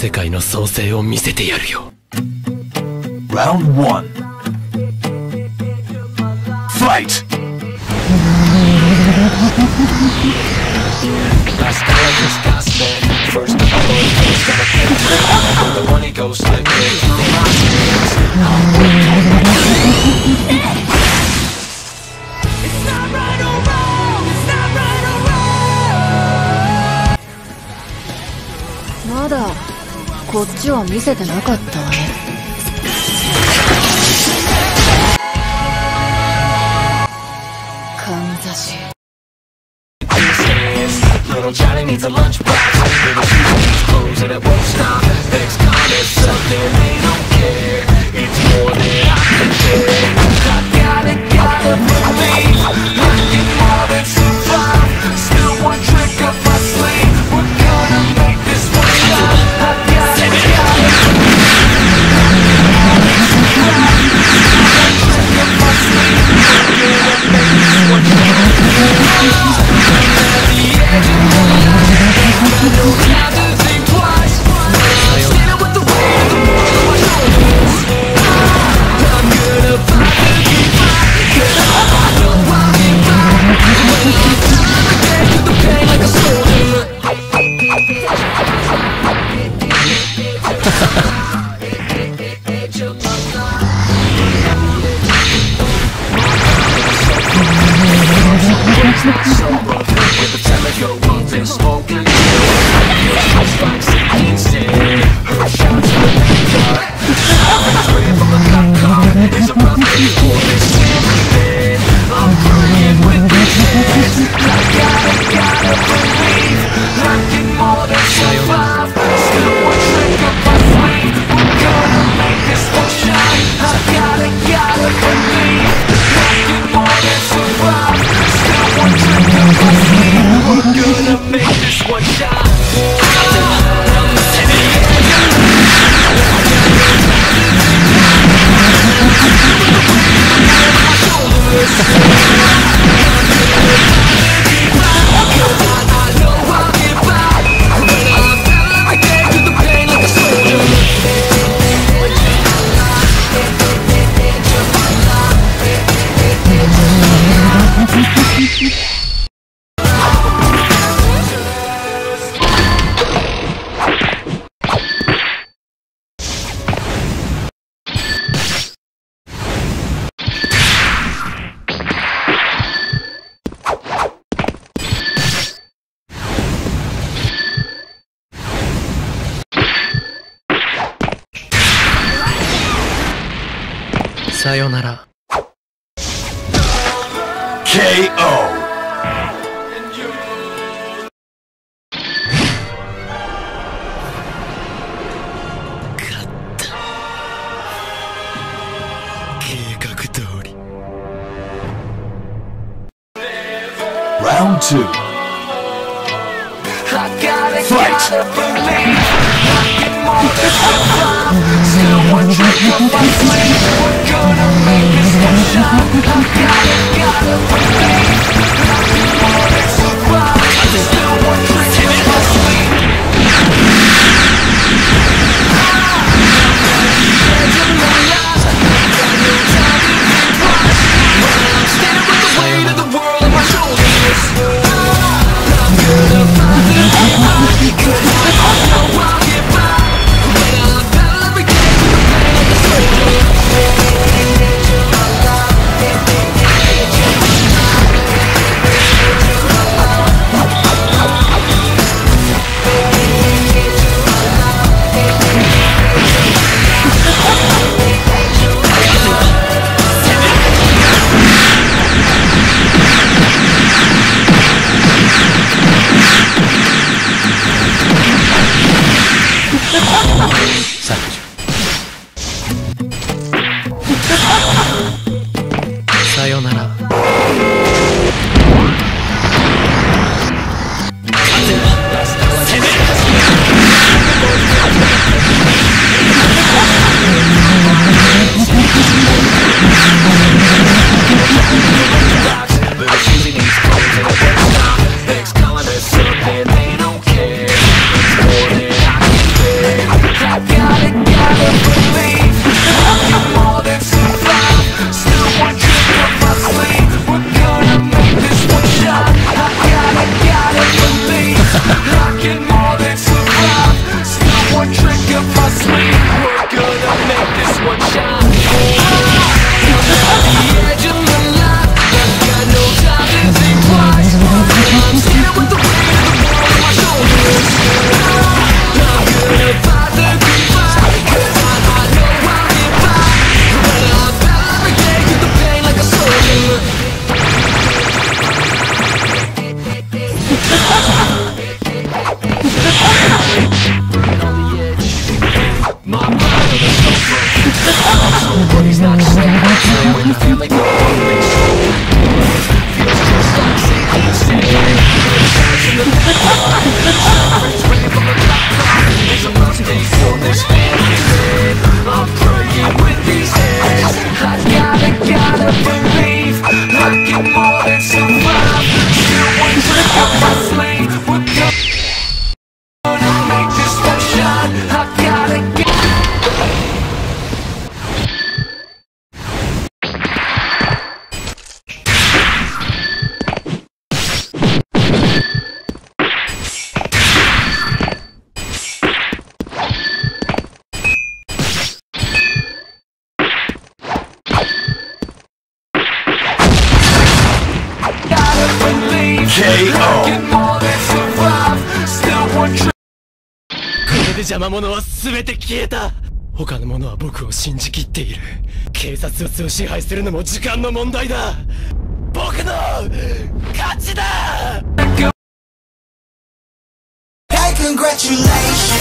世界の創生を見せてやるよ Round 1 Fight! こっちは見せてなかったわねかんざし Little Johnny needs a lunchbox Little Susan needs clothes and it won't stop Next time it's something they don't care It's more than I can share I gotta, gotta believe さよなら KO 通り Round 2 I gotta, Fight. gotta believe Let's go up. これで邪魔者は全て消えた。他の者は僕を信じきっている。警察を支配するのも時間の問題だ。僕の勝ちだ。Hey, congratulations.